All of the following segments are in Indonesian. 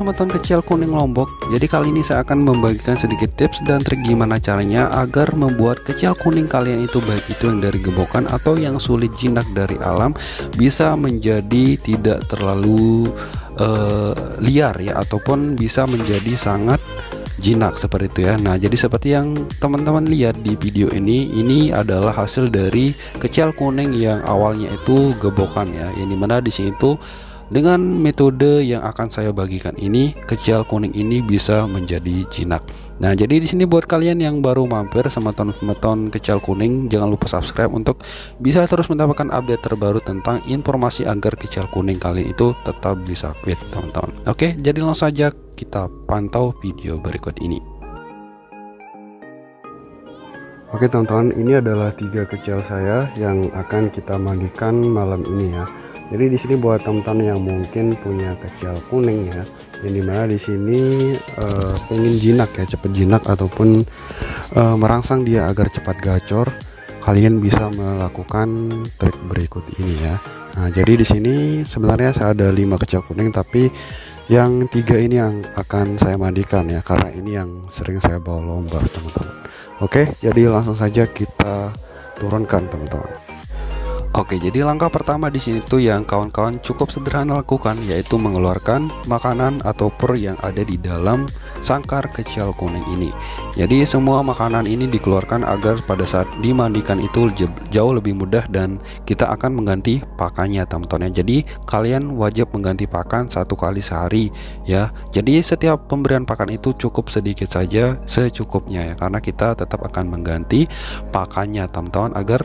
Sobat ton kecil kuning lombok. Jadi kali ini saya akan membagikan sedikit tips dan trik gimana caranya Agar membuat kecil kuning kalian itu Baik itu yang dari gebokan atau yang sulit jinak dari alam Bisa menjadi tidak terlalu uh, liar ya Ataupun bisa menjadi sangat jinak seperti itu ya. Nah jadi seperti yang teman-teman lihat di video ini Ini adalah hasil dari kecil kuning yang awalnya itu gebokan ya Yang di mana di sini itu dengan metode yang akan saya bagikan ini, kecil kuning ini bisa menjadi jinak. Nah, jadi di sini buat kalian yang baru mampir sama semeton kecil kuning, jangan lupa subscribe untuk bisa terus mendapatkan update terbaru tentang informasi agar kecil kuning kalian itu tetap bisa fit, teman-teman. Oke, jadi langsung saja kita pantau video berikut ini. Oke teman-teman, ini adalah tiga kecil saya yang akan kita mandikan malam ini ya jadi di sini buat teman-teman yang mungkin punya kecil kuning ya yang di mana di sini uh, pengen jinak ya cepet jinak ataupun uh, merangsang dia agar cepat gacor kalian bisa melakukan trik berikut ini ya. Nah jadi di sini sebenarnya saya ada lima kecil kuning tapi yang tiga ini yang akan saya mandikan ya karena ini yang sering saya bawa lomba teman-teman. Oke jadi langsung saja kita turunkan teman-teman Oke, jadi langkah pertama di sini tuh yang kawan-kawan cukup sederhana lakukan yaitu mengeluarkan makanan atau per yang ada di dalam sangkar kecil kuning ini. Jadi semua makanan ini dikeluarkan agar pada saat dimandikan itu jauh lebih mudah dan kita akan mengganti pakannya teman-teman. Jadi kalian wajib mengganti pakan satu kali sehari ya. Jadi setiap pemberian pakan itu cukup sedikit saja secukupnya ya karena kita tetap akan mengganti pakannya teman-teman agar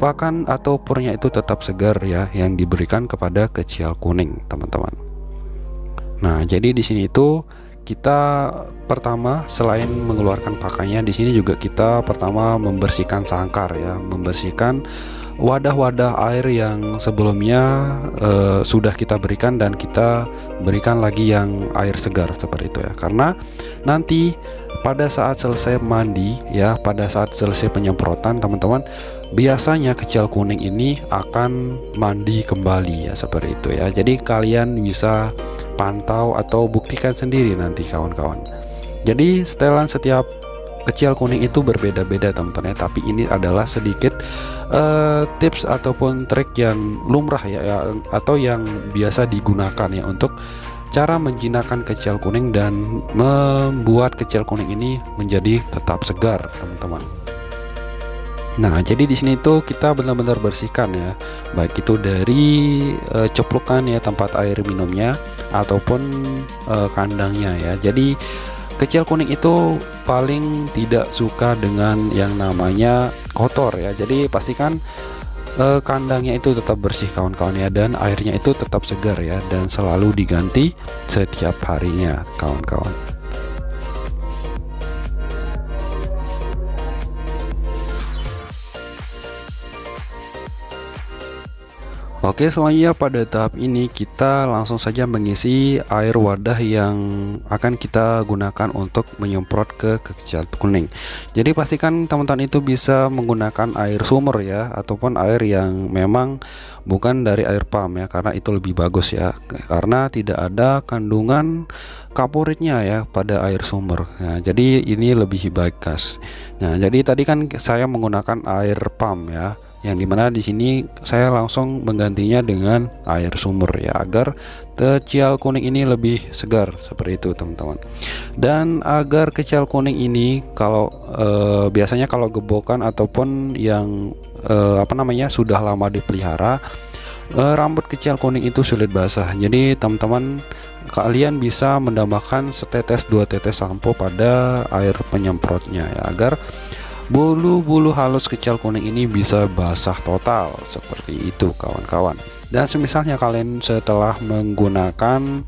pakan atau purnya itu tetap segar ya yang diberikan kepada kecil kuning teman-teman. Nah jadi di sini itu kita pertama selain mengeluarkan pakannya di sini juga kita pertama membersihkan sangkar ya membersihkan wadah-wadah air yang sebelumnya uh, sudah kita berikan dan kita berikan lagi yang air segar seperti itu ya. Karena nanti pada saat selesai mandi ya pada saat selesai penyemprotan teman-teman biasanya kecil kuning ini akan mandi kembali ya seperti itu ya. Jadi kalian bisa pantau atau buktikan sendiri nanti kawan-kawan. Jadi setelan setiap kecil kuning itu berbeda-beda teman-teman ya. Tapi ini adalah sedikit uh, tips ataupun trik yang lumrah ya, ya atau yang biasa digunakan ya untuk cara menjinakkan kecil kuning dan membuat kecil kuning ini menjadi tetap segar teman-teman Nah, jadi di sini tuh kita benar-benar bersihkan ya, baik itu dari e, ceplukan ya tempat air minumnya ataupun e, kandangnya ya. Jadi kecil kuning itu paling tidak suka dengan yang namanya kotor ya. Jadi pastikan e, kandangnya itu tetap bersih kawan-kawan ya dan airnya itu tetap segar ya dan selalu diganti setiap harinya kawan-kawan. Oke selanjutnya pada tahap ini kita langsung saja mengisi air wadah yang akan kita gunakan untuk menyemprot ke kecil kuning. Jadi pastikan teman-teman itu bisa menggunakan air sumur ya Ataupun air yang memang bukan dari air pump ya Karena itu lebih bagus ya. Karena tidak ada kandungan kapuritnya ya pada air sumur. Nah, Jadi ini lebih baik gas Nah jadi tadi kan saya menggunakan air pump ya yang di mana di sini saya langsung menggantinya dengan air sumur ya agar kecil kuning ini lebih segar seperti itu teman-teman. Dan agar kecil kuning ini kalau e, biasanya kalau gebokan ataupun yang e, apa namanya sudah lama dipelihara e, rambut kecil kuning itu sulit basah. Jadi teman-teman kalian bisa menambahkan setetes dua tetes sampo pada air penyemprotnya ya agar Bulu-bulu halus kecil kuning ini bisa basah total seperti itu kawan-kawan. Dan semisalnya kalian setelah menggunakan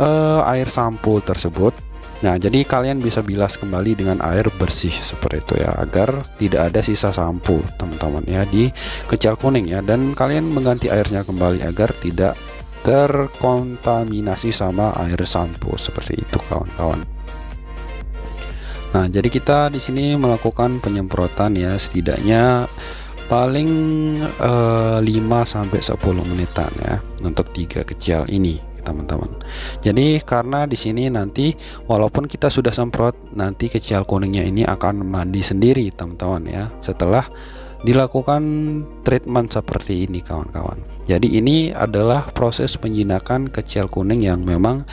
uh, air sampo tersebut Nah, jadi kalian bisa bilas kembali dengan air bersih seperti itu ya, agar tidak ada sisa sampo, teman-teman ya di kecil kuning ya. Dan kalian mengganti airnya kembali agar tidak terkontaminasi sama air sampo seperti itu, kawan-kawan. Nah, jadi kita di sini melakukan penyemprotan ya setidaknya paling eh, 5 sampai 10 menitan ya untuk tiga kecil ini teman-teman. Jadi karena di sini nanti walaupun kita sudah semprot, nanti kecil kuningnya ini akan mandi sendiri teman-teman ya. Setelah dilakukan treatment seperti ini kawan-kawan. Jadi ini adalah proses penjinakan kecil kuning yang memang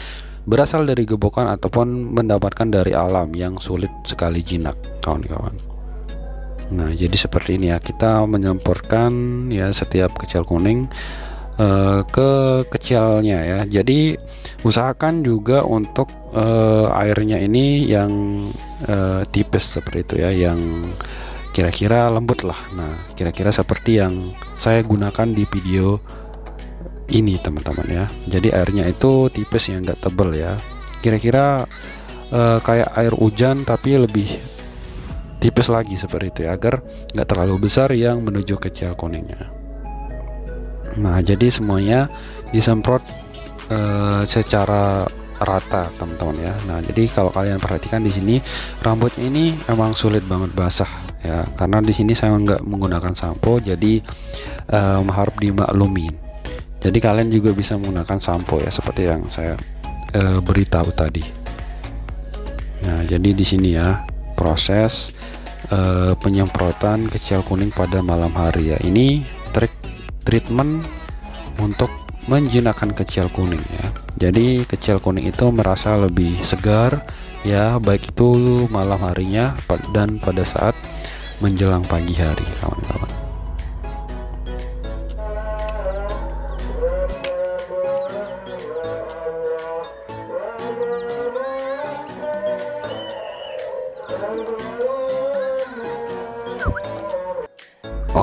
berasal dari gebokan ataupun mendapatkan dari alam yang sulit sekali jinak kawan-kawan. Nah, jadi seperti ini ya, kita menyemprotkan ya setiap kecil kuning uh, ke kecilnya ya. Jadi usahakan juga untuk uh, airnya ini yang uh, tipis seperti itu ya, yang kira-kira lembut lah nah kira-kira seperti yang saya gunakan di video ini teman-teman ya. Jadi airnya itu tipis yang enggak tebel ya. Kira-kira uh, kayak air hujan tapi lebih tipis lagi seperti itu ya agar nggak terlalu besar yang menuju ke gel kuningnya nah jadi semuanya disemprot uh, secara rata teman-teman ya. Nah jadi kalau kalian perhatikan di sini rambutnya ini emang sulit banget basah ya. Karena di sini saya nggak menggunakan sampo jadi um, harus dimaklumin jadi kalian juga bisa menggunakan sampo ya seperti yang saya uh, beritahu tadi. Nah jadi di sini ya proses uh, penyemprotan kecil kuning pada malam hari ya. Ini trik treatment untuk menjinakkan kecil kuning ya. Jadi kecil kuning itu merasa lebih segar ya baik itu malam harinya dan pada saat menjelang pagi hari kawan-kawan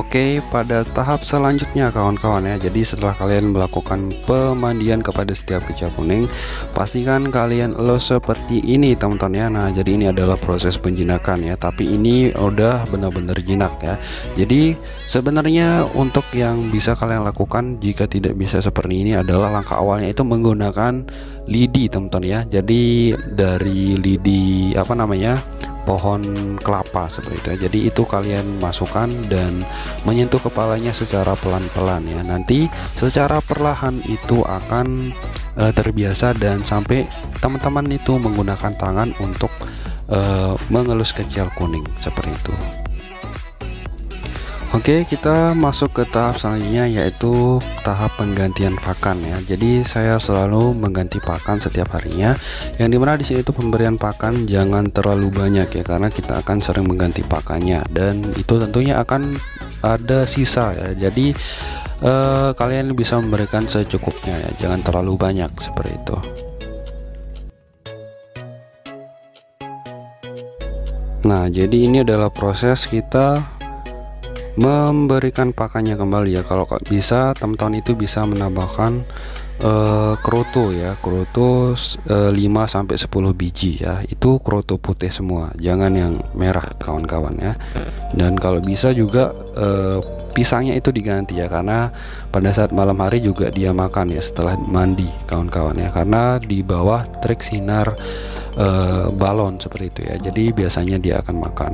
Oke, pada tahap selanjutnya kawan-kawan ya. Jadi setelah kalian melakukan pemandian kepada setiap kecil kuning, pastikan kalian lo seperti ini teman-teman ya. Nah, jadi ini adalah proses penjinakan ya, tapi ini udah benar-benar jinak ya. Jadi sebenarnya untuk yang bisa kalian lakukan jika tidak bisa seperti ini adalah langkah awalnya itu menggunakan lidi teman-teman ya. Jadi dari lidi apa namanya? Pohon kelapa seperti itu ya. jadi itu kalian masukkan dan menyentuh kepalanya secara pelan-pelan ya nanti secara perlahan itu akan uh, terbiasa dan sampai teman-teman itu menggunakan tangan untuk uh, mengelus kecil kuning seperti itu Oke kita masuk ke tahap selanjutnya yaitu tahap penggantian pakan ya. Jadi saya selalu mengganti pakan setiap harinya. Yang di mana di sini itu pemberian pakan jangan terlalu banyak ya karena kita akan sering mengganti pakannya. Dan itu tentunya akan ada sisa ya. Jadi eh, kalian bisa memberikan secukupnya ya. Jangan terlalu banyak seperti itu. Nah jadi ini adalah proses kita memberikan pakannya kembali ya. Kalau bisa teman-teman itu bisa menambahkan uh, kroto ya. Kroto uh, 5 sampai 10 biji ya. Itu kroto putih semua. Jangan yang merah kawan-kawan ya. Dan kalau bisa juga uh, pisangnya itu diganti ya. Karena pada saat malam hari juga dia makan ya setelah mandi kawan-kawan ya. Karena di bawah trik sinar uh, balon seperti itu ya. Jadi biasanya dia akan makan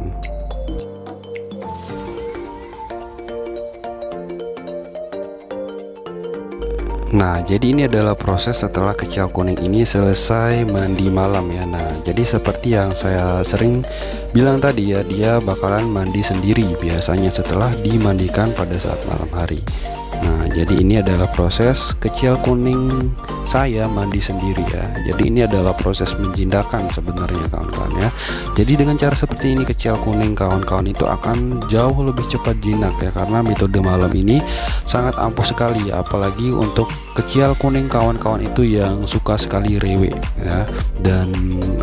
Nah, jadi ini adalah proses setelah kecil kuning ini selesai mandi malam ya. Nah, jadi seperti yang saya sering bilang tadi ya, dia bakalan mandi sendiri biasanya setelah dimandikan pada saat malam hari. Nah, jadi ini adalah proses kecil kuning saya mandi sendiri ya. Jadi ini adalah proses menjindakan sebenarnya kawan-kawan ya. Jadi dengan cara seperti ini kecil kuning kawan-kawan itu akan jauh lebih cepat jinak ya karena metode malam ini sangat ampuh sekali apalagi untuk kecil kuning kawan-kawan itu yang suka sekali rewe ya dan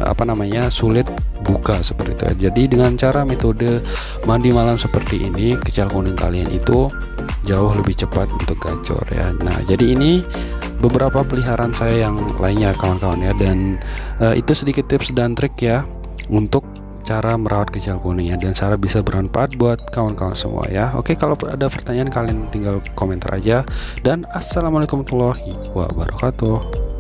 apa namanya sulit buka seperti itu ya. Jadi dengan cara metode mandi malam seperti ini kecil kuning kalian itu jauh lebih cepat untuk gacor ya nah jadi ini beberapa peliharaan saya yang lainnya kawan-kawan ya. Dan uh, itu sedikit tips dan trik ya untuk cara merawat kecil kuning ya dan cara bisa bermanfaat buat kawan-kawan semua ya. Oke kalau ada pertanyaan kalian tinggal komentar aja. Dan assalamualaikum warahmatullahi wabarakatuh